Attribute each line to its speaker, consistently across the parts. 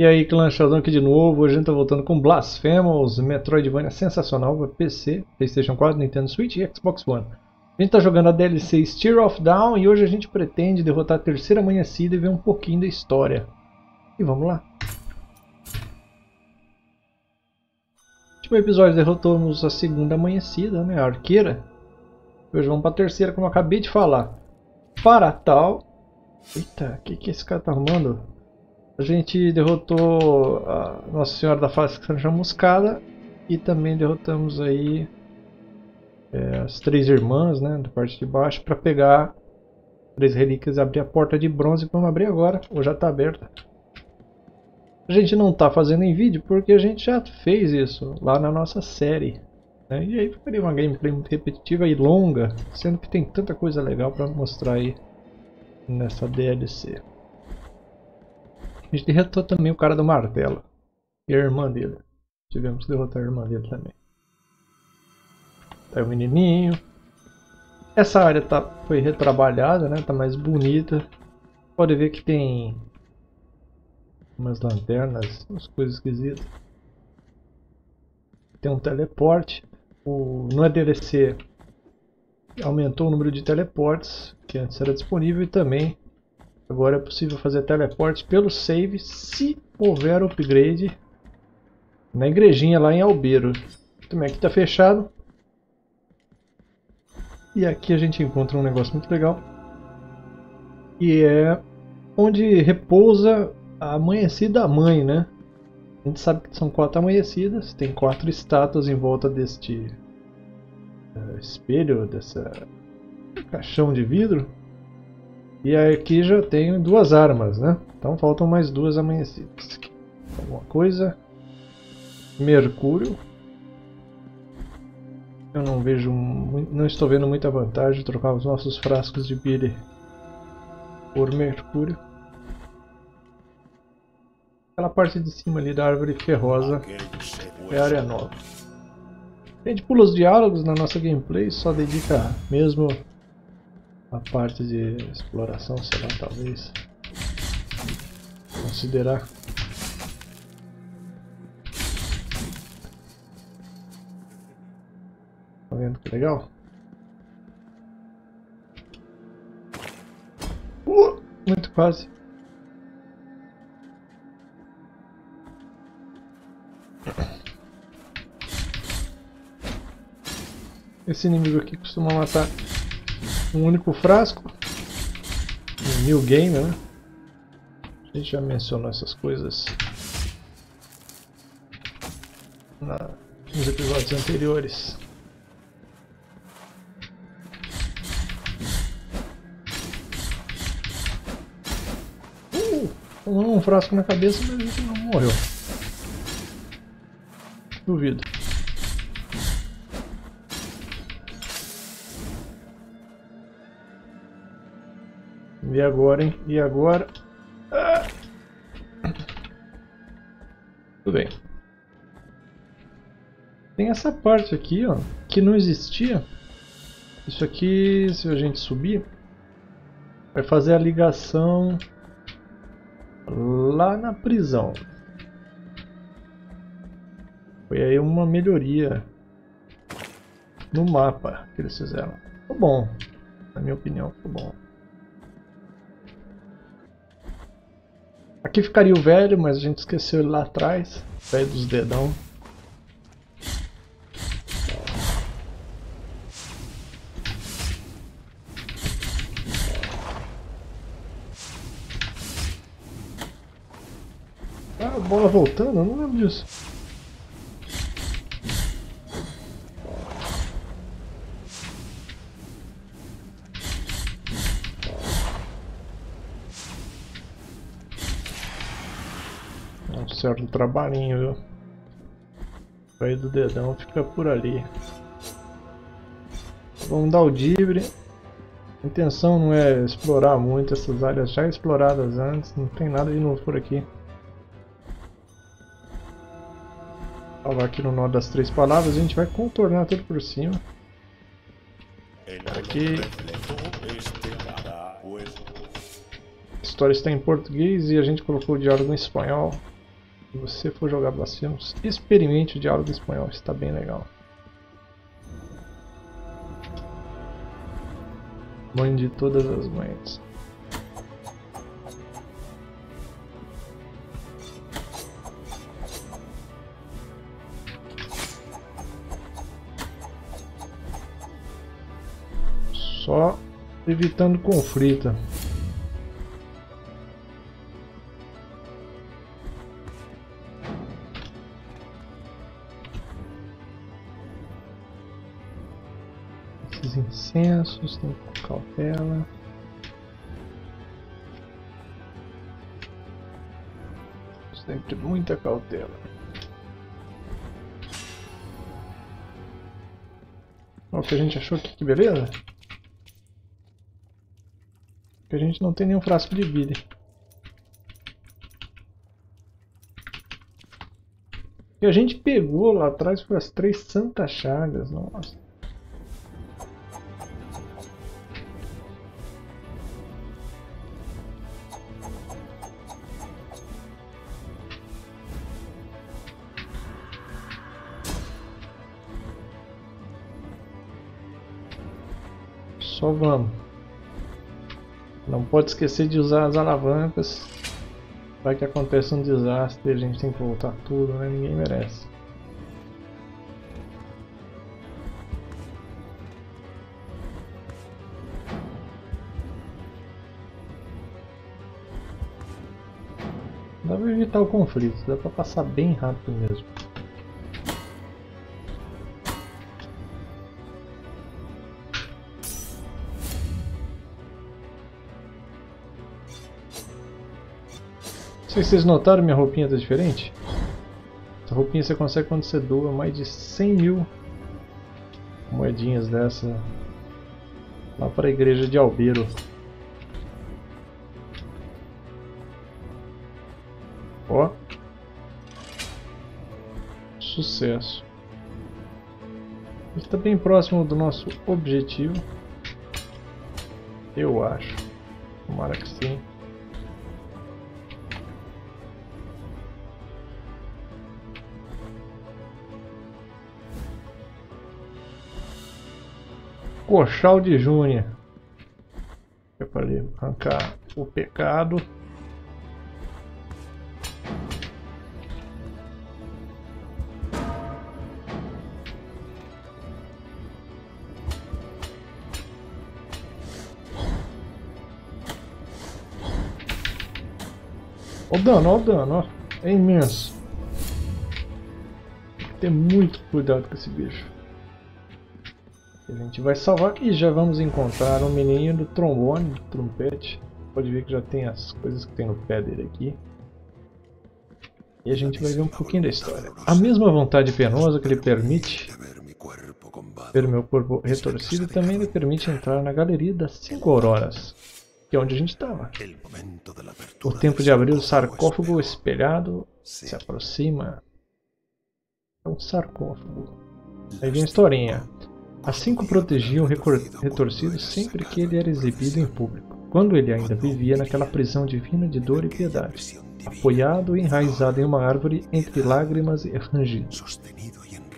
Speaker 1: E aí, Clã Sheldon aqui de novo. Hoje a gente tá voltando com Blasphemous, Metroidvania sensacional para PC, PlayStation 4, Nintendo Switch e Xbox One. A gente tá jogando a DLC Steer of Down e hoje a gente pretende derrotar a terceira amanhecida e ver um pouquinho da história. E vamos lá. No último episódio derrotamos a segunda amanhecida, né, a arqueira. Hoje vamos para a terceira, como eu acabei de falar. Para tal... Eita, o que, que esse cara tá arrumando? A gente derrotou a Nossa Senhora da Face Chamuscada e também derrotamos aí é, as três irmãs, né, da parte de baixo, para pegar três relíquias e abrir a porta de bronze vamos abrir agora, ou já está aberta. A gente não está fazendo em vídeo porque a gente já fez isso lá na nossa série. Né? E aí ficaria uma gameplay muito repetitiva e longa, sendo que tem tanta coisa legal para mostrar aí nessa DLC. A gente derrotou também o cara do martelo. E a irmã dele. Tivemos que derrotar a irmã dele também. Tá o menininho. Essa área tá, foi retrabalhada, né? Tá mais bonita. Pode ver que tem umas lanternas, umas coisas esquisitas. Tem um teleporte. O, no EDLC aumentou o número de teleportes que antes era disponível e também Agora é possível fazer teleporte pelo save se houver upgrade na igrejinha lá em Albeiro. Também aqui está fechado. E aqui a gente encontra um negócio muito legal. E é onde repousa a amanhecida mãe, né? A gente sabe que são quatro amanhecidas, tem quatro estátuas em volta deste uh, espelho, dessa caixão de vidro. E aqui já tenho duas armas, né? Então faltam mais duas amanhecidas. Alguma coisa. Mercúrio. Eu não vejo, não estou vendo muita vantagem trocar os nossos frascos de Billy por Mercúrio. Aquela parte de cima ali da árvore ferrosa é área nova. A gente pula os diálogos na nossa gameplay, só dedica mesmo a parte de exploração, sei lá, talvez considerar. Tá vendo que legal? Uh, muito quase. Esse inimigo aqui costuma matar um único frasco. Um new game, né? A gente já mencionou essas coisas na, nos episódios anteriores. Uh, um frasco na cabeça, mas a gente não morreu. Duvido. E agora, hein? E agora? Ah! Tudo bem. Tem essa parte aqui, ó, que não existia. Isso aqui, se a gente subir, vai fazer a ligação lá na prisão. Foi aí uma melhoria no mapa que eles fizeram. Ficou bom, na minha opinião, ficou bom. Aqui ficaria o velho, mas a gente esqueceu ele lá atrás. Velho dos dedão. Ah, a bola voltando? Eu não lembro disso. Certo trabalhinho, viu? Aí do dedão fica por ali. Vamos dar o dibre. A intenção não é explorar muito essas áreas já exploradas antes, não tem nada de novo por aqui. Salvar aqui no nó das três palavras, a gente vai contornar tudo por cima. Aqui. A história está em português e a gente colocou o diálogo em espanhol. Se você for jogar Blasphemous, experimente o diálogo espanhol, está bem legal. Mãe de todas as mães. Só evitando conflito. Esses incensos, tem cautela. Sempre muita cautela. Olha o que a gente achou aqui, que beleza? Que a gente não tem nenhum frasco de vida. E a gente pegou lá atrás foi as três santas chagas, nossa. Só vamos. Não pode esquecer de usar as alavancas. Vai que acontece um desastre e a gente tem que voltar tudo, né? Ninguém merece. Dá pra evitar o conflito, dá pra passar bem rápido mesmo. Vocês notaram, minha roupinha tá diferente. Essa roupinha você consegue quando você doa mais de 100 mil moedinhas dessa lá para a igreja de Albeiro. Ó. Sucesso. Está bem próximo do nosso objetivo. Eu acho. Tomara que sim. Coxal de Júnior. É para arrancar o pecado. Olha o dano, olha o dano, ó. É imenso. Tem que ter muito cuidado com esse bicho. A gente vai salvar e já vamos encontrar um menino do trombone, do trompete. Pode ver que já tem as coisas que tem no pé dele aqui. E a gente vai ver um pouquinho da história. A mesma vontade penosa que lhe permite ver meu corpo retorcido também lhe permite entrar na galeria das cinco auroras, que é onde a gente estava. O tempo de abrir o sarcófago espelhado se aproxima. É um sarcófago. Aí vem a historinha. Assim protegiam o retorcido sempre que ele era exibido em público, quando ele ainda vivia naquela prisão divina de dor e piedade, apoiado e enraizado em uma árvore entre lágrimas e rangidos. Sostenido e um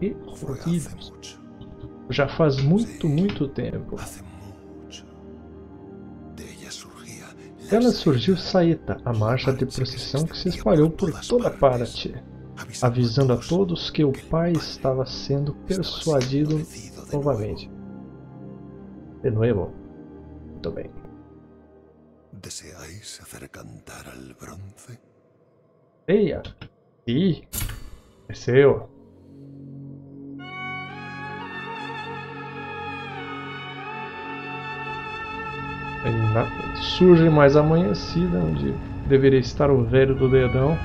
Speaker 1: e. E rugidos. Já faz muito, muito tempo. Dela surgiu Saeta, a marcha de procissão que se espalhou por toda parte, avisando a todos que o pai estava sendo persuadido novamente. De novo. Muito bem. ¿Deseáis hacer cantar al bronce? Ella. Sí. Deseo. Surge mais amanhecida, onde deveria estar o velho do dedão.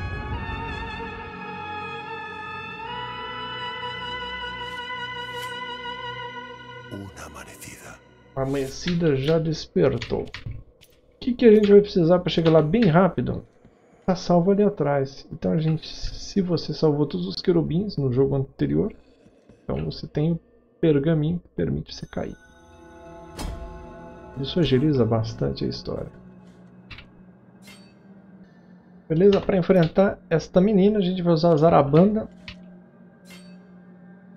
Speaker 1: A amanhecida já despertou. O que, que a gente vai precisar para chegar lá bem rápido? Tá salvo ali atrás. Então a gente, se você salvou todos os querubins no jogo anterior, então você tem o pergaminho que permite você cair. Isso agiliza bastante a história. Beleza? Para enfrentar esta menina, a gente vai usar a Zarabanda.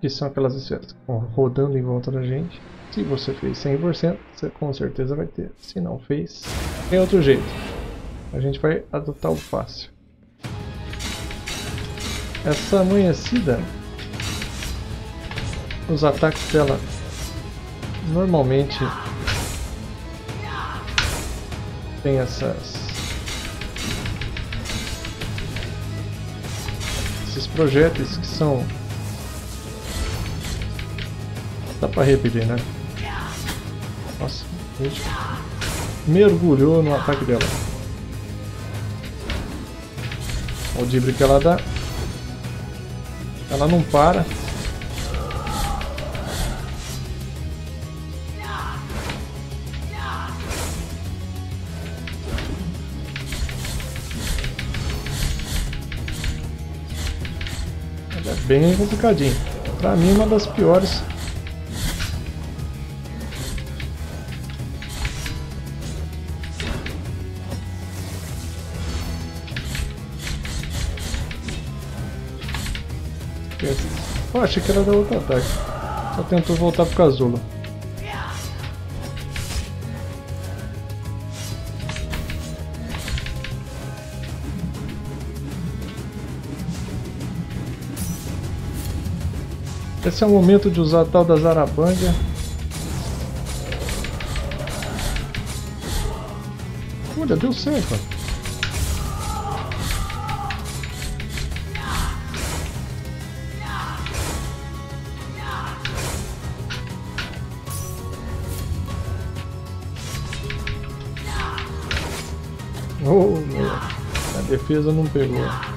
Speaker 1: Que são aquelas esferas que vão rodando em volta da gente. Se você fez 100%, você com certeza vai ter. Se não fez, tem outro jeito. A gente vai adotar o fácil. Essa amanhecida, os ataques dela normalmente tem essas esses projéteis que são dá pra repetir né? Nossa gente mergulhou no ataque dela. O dibre que ela dá ela não para bem complicadinho. Pra mim, uma das piores. Oh, achei que era da outro ataque. Só tentou voltar pro casulo. Esse é o momento de usar a tal da Zarabanga. Olha, deu certo. Oh. A defesa não pegou.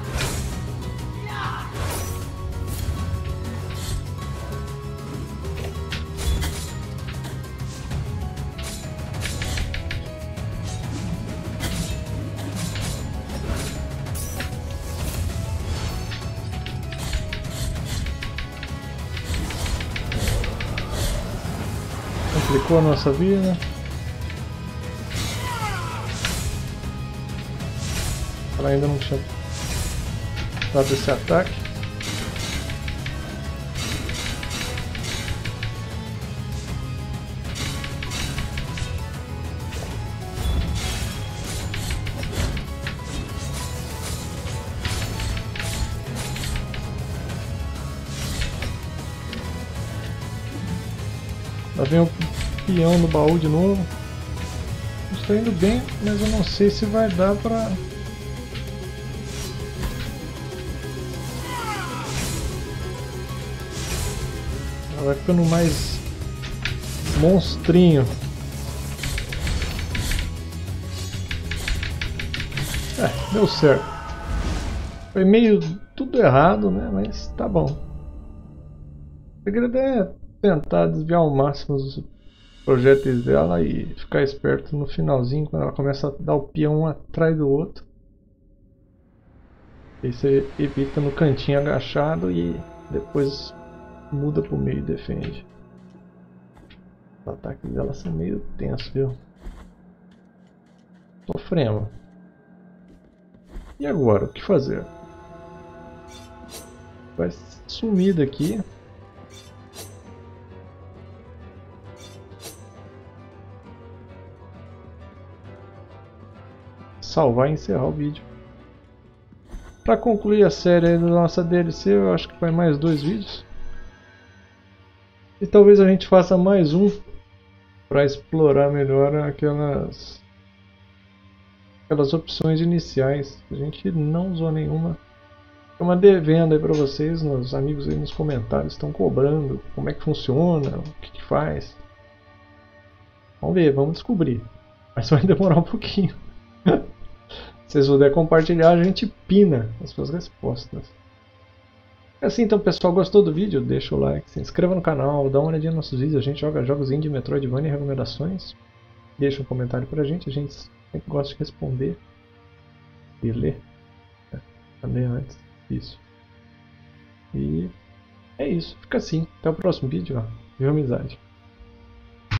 Speaker 1: Complicou a nossa vida. Ela ainda não tinha dado esse ataque. Vem o peão no baú de novo. Estou indo bem, mas eu não sei se vai dar pra... Ela vai ficando mais monstrinho. É, deu certo. Foi meio tudo errado, né? Mas tá bom. O segredo é tentar desviar ao máximo os projéteis dela e ficar esperto no finalzinho quando ela começa a dar o peão um atrás do outro. Aí você evita no cantinho agachado e depois muda pro meio e defende. Os ataques dela são meio tensos, viu? Sofremos. E agora, o que fazer? Vai sumir daqui. Salvar e encerrar o vídeo. Para concluir a série da nossa DLC, eu acho que vai mais dois vídeos. E talvez a gente faça mais um para explorar melhor aquelas aquelas opções iniciais. A gente não usou nenhuma. É uma devenda aí para vocês, meus amigos aí nos comentários estão cobrando como é que funciona, o que, que faz. Vamos ver, vamos descobrir. Mas vai demorar um pouquinho. Se vocês puderem compartilhar, a gente pina as suas respostas. É assim então pessoal, gostou do vídeo? Deixa o like, se inscreva no canal, dá uma olhadinha nos nossos vídeos, a gente joga jogos indie, Metroidvania e recomendações. Deixa um comentário pra gente, a gente sempre gosta de responder e ler. É, também antes disso. E é isso, fica assim. Até o próximo vídeo. Viu amizade.